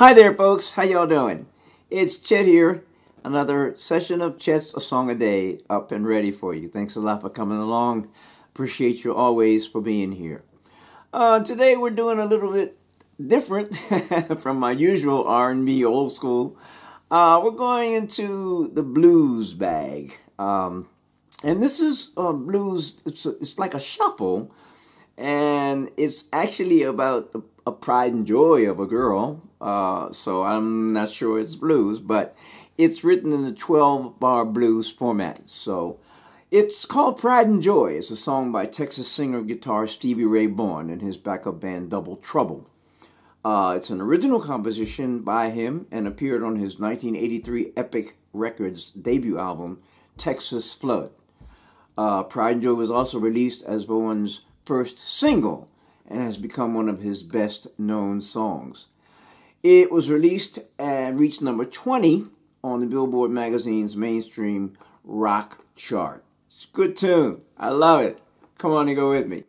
Hi there, folks. How y'all doing? It's Chet here. Another session of Chet's A Song a Day up and ready for you. Thanks a lot for coming along. Appreciate you always for being here. Uh, today we're doing a little bit different from my usual R&B old school. Uh, we're going into the blues bag. Um, and this is uh, blues, it's, a, it's like a shuffle. And it's actually about the, a pride and joy of a girl. Uh, so I'm not sure it's blues, but it's written in the 12 bar blues format. So it's called Pride and Joy. It's a song by Texas singer guitarist Stevie Ray Vaughan and his backup band Double Trouble. Uh, it's an original composition by him and appeared on his 1983 Epic Records debut album, Texas Flood. Uh, Pride and Joy was also released as Vaughan's first single and has become one of his best known songs. It was released and reached number 20 on the Billboard magazine's mainstream rock chart. It's a good tune. I love it. Come on and go with me.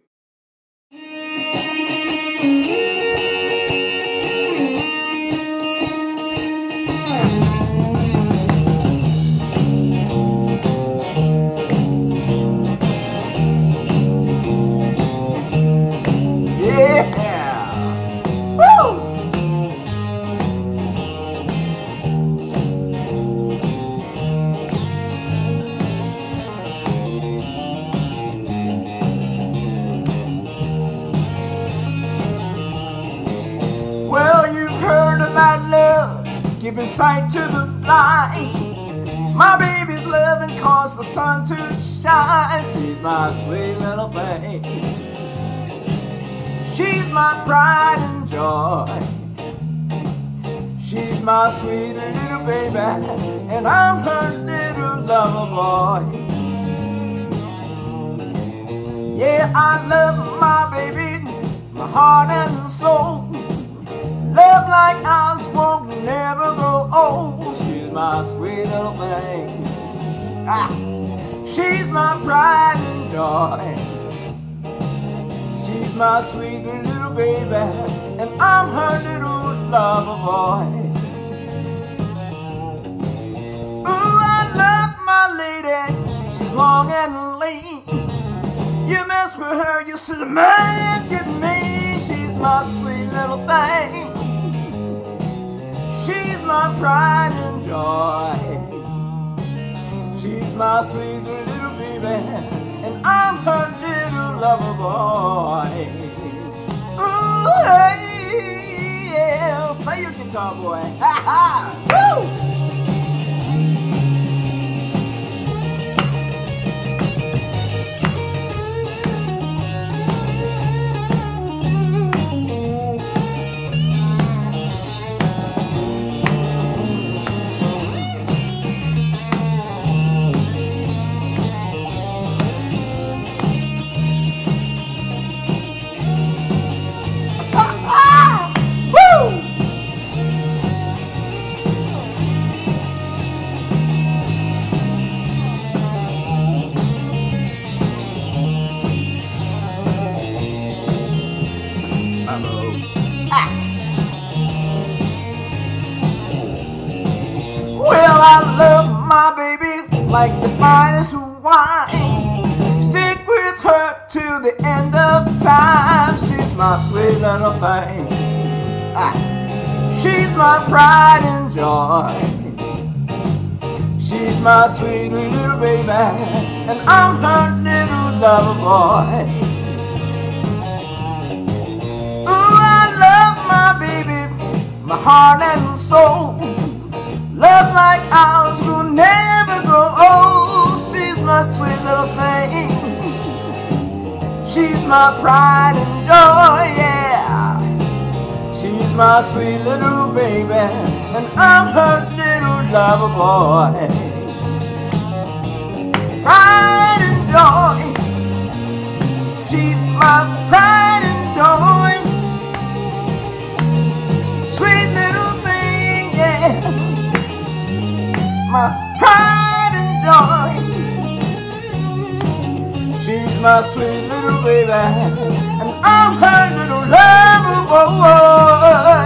Giving sight to the blind. My baby's loving cause the sun to shine. She's my sweet little thing. She's my pride and joy. She's my sweet little baby, and I'm her little lover boy. Yeah, I love my baby, my heart and soul. Love like ours my sweet little thing. Ah, she's my pride and joy. She's my sweet little baby, and I'm her little lover boy. Ooh, I love my lady. She's long and lean. You mess with her, you see the man get me. She's my sweet little thing pride and joy. She's my sweet little baby, and I'm her little lover boy. Ooh, hey, yeah, play your guitar, boy. Ha ha! My baby like the finest wine. Stick with her to the end of time. She's my sweet little thing. Ah, she's my pride and joy. She's my sweet little baby, and I'm her little lover boy. My heart and soul. Love like ours will never grow old. She's my sweet little thing. She's my pride and joy, yeah. She's my sweet little baby, and I'm her little lover boy. Pride and joy. She's my pride joy. She's my sweet little baby, and I'm her little lover.